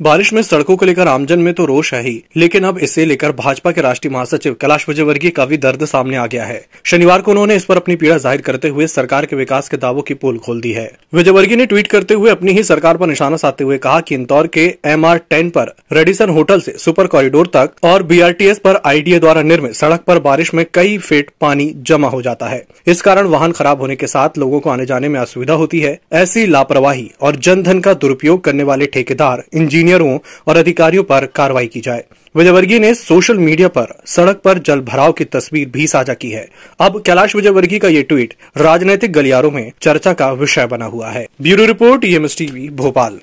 बारिश में सड़कों को लेकर आमजन में तो रोष है ही, लेकिन अब इसे लेकर भाजपा के राष्ट्रीय महासचिव कैलाश विजयवर्गीय का भी दर्द सामने आ गया है। शनिवार को उन्होंने इस पर अपनी पीड़ा ज़ाहिर करते हुए सरकार के विकास के दावों की पोल खोल दी है। विजयवर्गीय ने ट्वीट करते हुए अपनी ही सरकार पर निशाना साधते हुए कहा कि इंदौर के M R ten Radisson hotel से सुपर कॉरिडोर तक और बी बीआरटीएस पर आईडीए द्वारा निर्मित सड़क पर बारिश में कई फीट पानी जमा हो जाता है। इस कारण वाहन खराब होने के साथ लोगों को आने जाने में असुविधा होती है। ऐसी लापरवाही और जनधन का दुरुपयोग करने वाले ठेकेदार, इंजीनियर इंजीनियरों और अधिकारियों पर कार्रवाई की जाए। विजयवर्गीय ने सोशल मीडिया पर सड़क पर जल भराव की तस्वीर भी साझा की है। अब कैलाश विजयवर्गीय का ये ट्वीट राजनीतिक गलियारों में चर्चा का विषय बना हुआ है। Bureau report TV, Bhopal.